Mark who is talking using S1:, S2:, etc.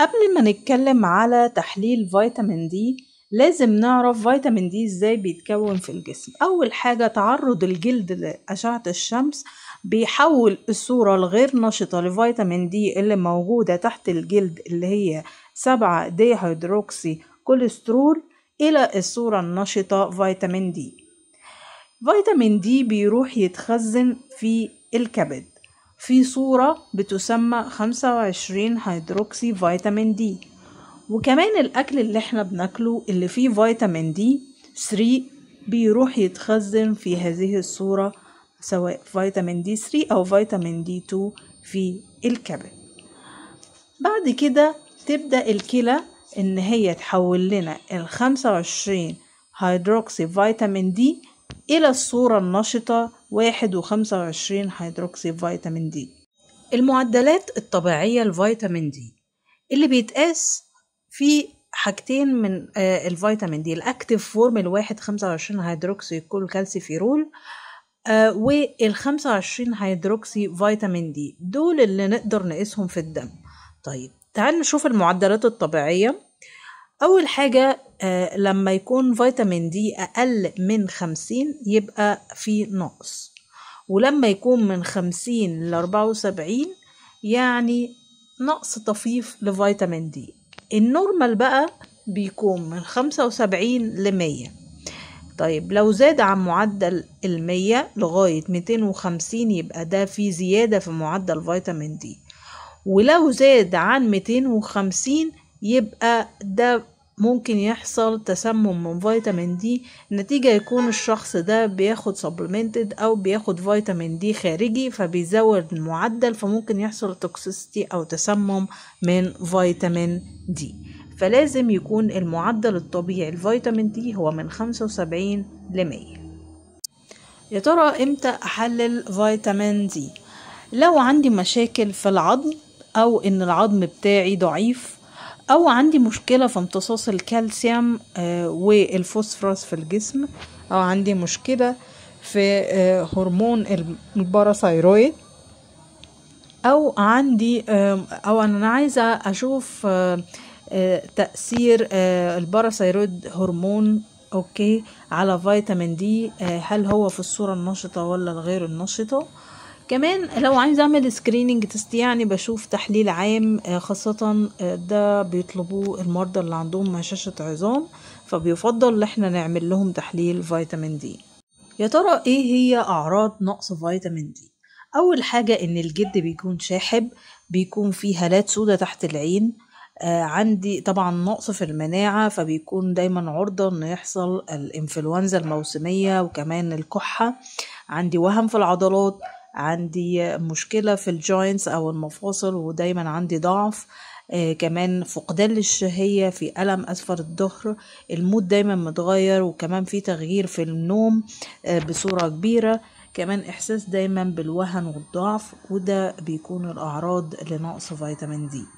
S1: قبل ما نتكلم على تحليل فيتامين D لازم نعرف فيتامين D إزاي بيتكون في الجسم. أول حاجة تعرض الجلد لأشعة الشمس بيحول الصورة الغير نشطة لفيتامين D اللي موجودة تحت الجلد اللي هي سبعة dehydroxycholesterol إلى الصورة النشطة فيتامين D. فيتامين D بيروح يتخزن في الكبد. في صورة بتسمى 25 hydroxy فيتامين D وكمان الأكل اللي إحنا بناكله اللي فيه فيتامين D 3 بيروح يتخزن في هذه الصورة سواء فيتامين D 3 أو فيتامين D 2 في الكبد. بعد كده تبدأ الكلى إن هي تحول لنا ال 25 hydroxy فيتامين D إلى الصورة النشطة واحد وخمسة وعشرين hydroxy vitamin D المعدلات الطبيعية لفيتامين دي اللي بيتقاس في حاجتين من آه الفيتامين دي ال active form الواحد خمسة وعشرين hydroxy calciferol آه وال 25 hydroxy vitamin D دول اللي نقدر نقيسهم في الدم. طيب تعال نشوف المعدلات الطبيعية. أول حاجة آه لما يكون فيتامين دي أقل من خمسين يبقى في نقص. ولما يكون من خمسين لأربعة وسبعين يعني نقص طفيف لفيتامين دي. ال normal بقى بيكون من خمسة وسبعين لمية طيب لو زاد عن معدل المية لغاية ميتين وخمسين يبقى ده في زيادة في معدل فيتامين دي. ولو زاد عن ميتين وخمسين يبقى ده ممكن يحصل تسمم من فيتامين دي. نتيجة يكون الشخص ده بياخد supplement أو بياخد فيتامين دي خارجي فبيزود المعدل فممكن يحصل toxicity أو تسمم من فيتامين دي. فلازم يكون المعدل الطبيعي لفيتامين دي هو من خمسة وسبعين لمية. يا ترى إمتى أحلل فيتامين دي؟ لو عندي مشاكل في العظم أو إن العظم بتاعي ضعيف أو عندي مشكلة في امتصاص الكالسيوم آه والفوسفورس في الجسم. أو عندي مشكلة في آه هرمون ال parathyroid أو عندي آه أو أنا عايزة أشوف تأثير ال parathyroid hormone okay على فيتامين دي هل هو في الصورة النشطة ولا الغير النشطة. كمان لو عايز أعمل screening test يعني بشوف تحليل عام خاصة ده بيطلبوه المرضى اللي عندهم هشاشة عظام فبيفضل إن إحنا نعمل لهم تحليل فيتامين دي. يا ترى إيه هي أعراض نقص فيتامين دي؟ أول حاجة إن الجلد بيكون شاحب بيكون فيه هالات سودة تحت العين آه عندي طبعا نقص في المناعة فبيكون دايما عرضة ان يحصل الإنفلونزا الموسمية وكمان الكحة. عندي وهن في العضلات عندي مشكلة في ال joints أو المفاصل ودايما عندي ضعف. آه كمان فقدان للشهية في ألم أسفل الظهر. ال mood دايما متغير وكمان في تغيير في النوم آه بصورة كبيرة. كمان إحساس دايما بالوهن والضعف وده بيكون الأعراض لنقص فيتامين دي.